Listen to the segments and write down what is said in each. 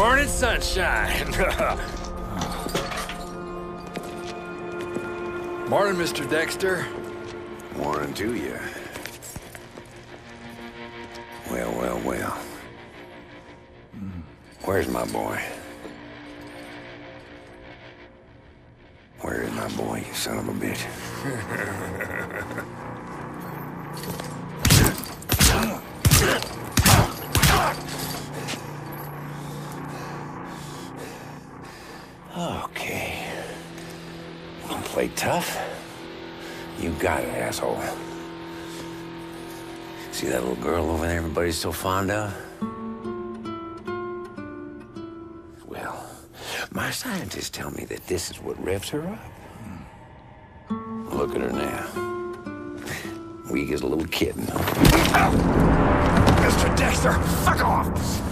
morning sunshine. morning, Mr. Dexter. Morning to you. Well, well, well. Where's my boy? Where is my boy, you son of a bitch? play tough? You got it, asshole. See that little girl over there everybody's so fond of? Well, my scientists tell me that this is what revs her up. Look at her now. Weak as a little kitten. Mr. Dexter, fuck off!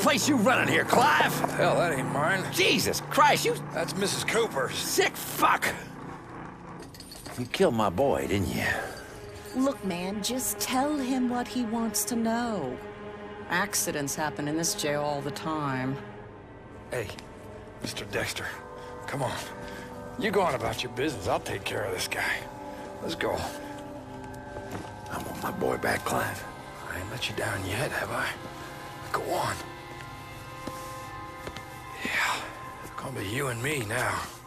Place you running here, Clive? Hell, that ain't mine. Jesus Christ, you That's Mrs. Cooper's. sick fuck! You killed my boy, didn't you? Look, man, just tell him what he wants to know. Accidents happen in this jail all the time. Hey, Mr. Dexter, come on. You go on about your business. I'll take care of this guy. Let's go. I want my boy back, Clive. I ain't let you down yet, have I? Go on. Gonna be you and me now.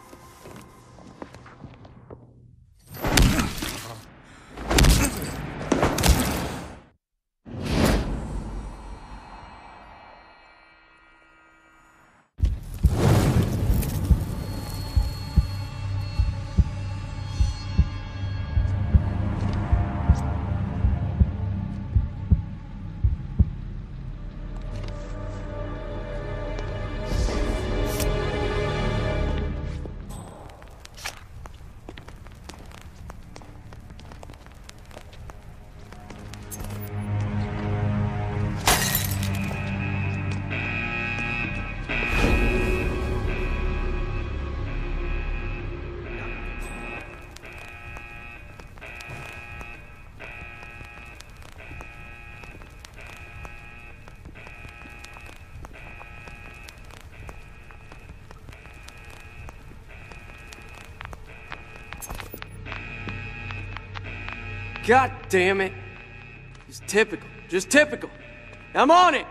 God damn it. Just typical. Just typical. I'm on it.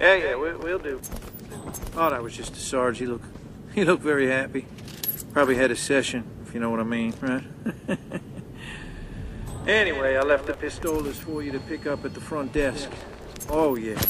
Yeah, yeah, we, we'll do. Thought I was just a sarge. He looked, he looked very happy. Probably had a session, if you know what I mean, right? anyway, I left the pistolas for you to pick up at the front desk. Oh, yeah.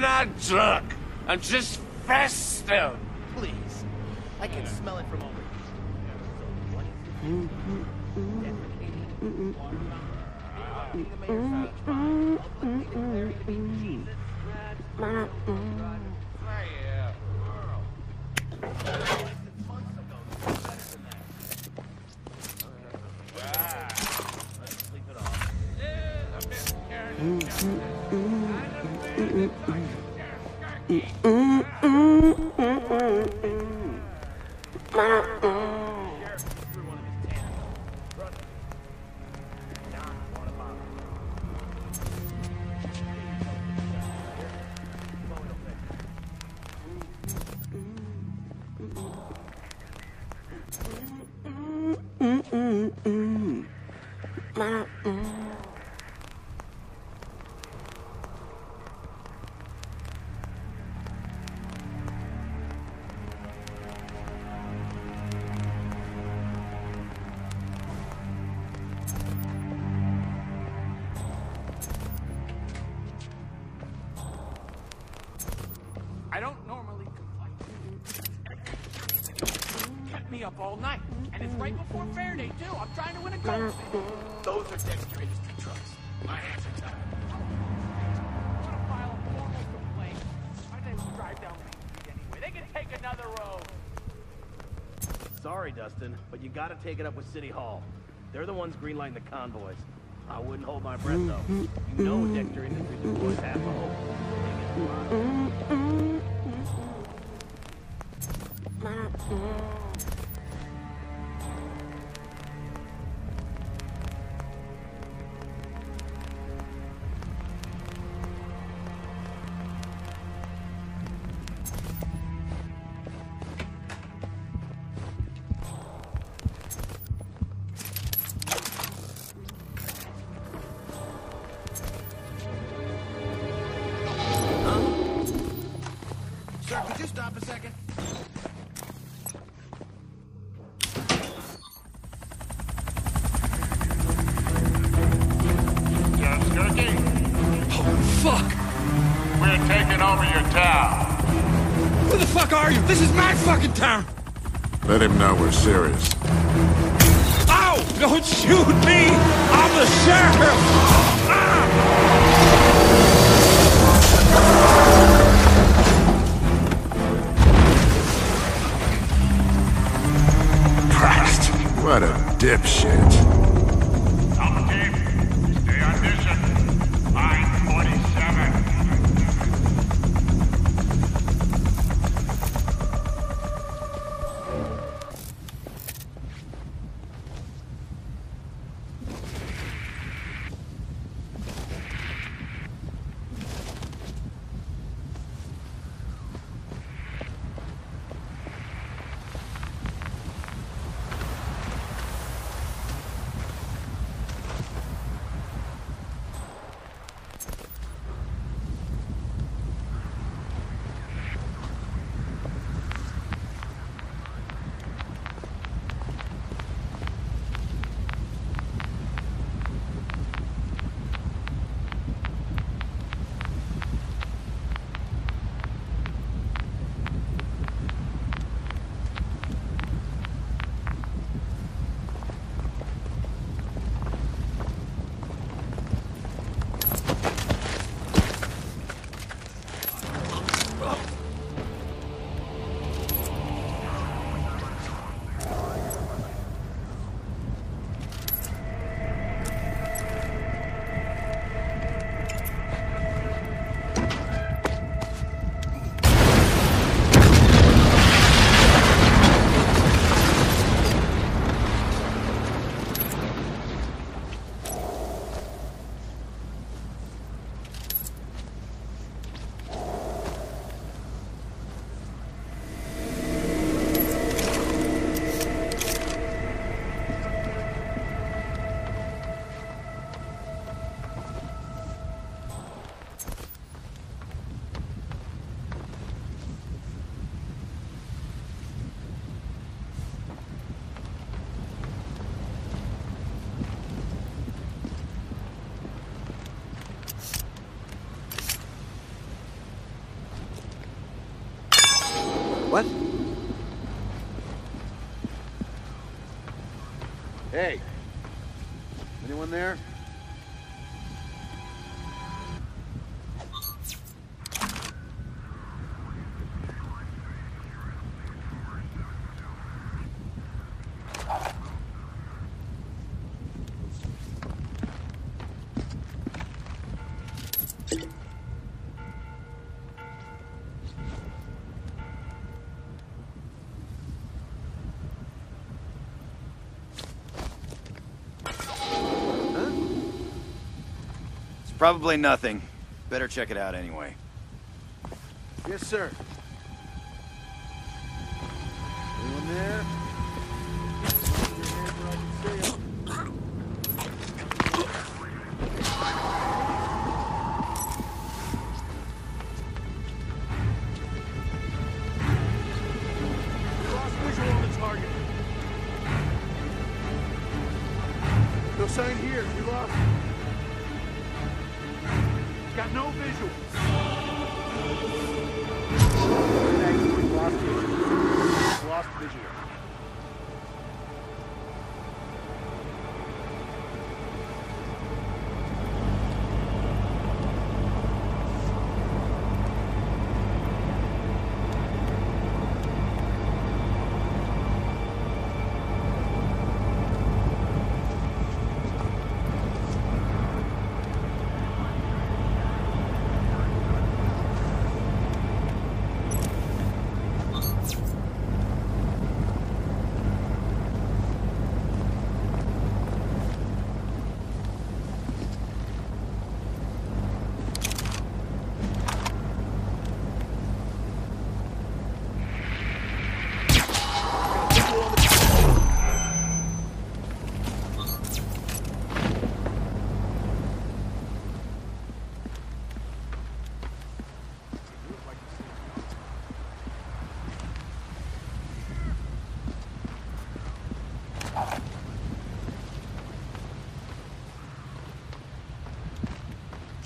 Not drunk. I'm just festive. Please. I can smell it from over I Mm-mm. And right before fair day, too. I'm trying to win a gold. Those are Dexter Industry trucks. My hands are tied. I'm gonna file a formal complaint. Why'd they drive down Main Street anyway? They can take another road. Sorry, Dustin, but you gotta take it up with City Hall. They're the ones greenlighting the convoys. I wouldn't hold my breath, though. You know Dexter Industries employs half a Hope. Fuck are you? This is my fucking town! Let him know we're serious. Ow! Don't shoot me! I'm the sheriff! Ah! Christ, what a dipshit. What? Hey. Anyone there? It's probably nothing. Better check it out anyway. Yes, sir. Anyone there?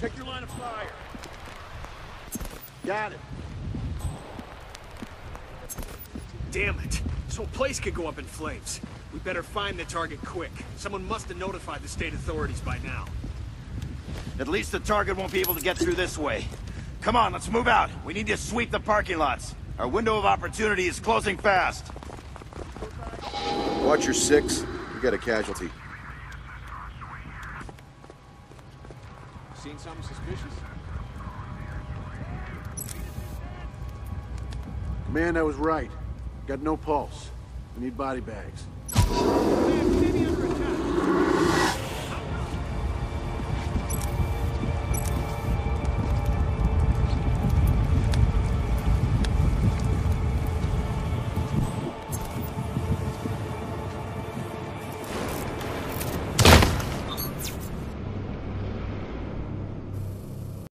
Check your line of fire. Got it. Damn it. This whole place could go up in flames. We better find the target quick. Someone must have notified the state authorities by now. At least the target won't be able to get through this way. Come on, let's move out. We need to sweep the parking lots. Our window of opportunity is closing fast. Watch your six. We got a casualty. Something suspicious? Man, I was right. Got no pulse. We need body bags.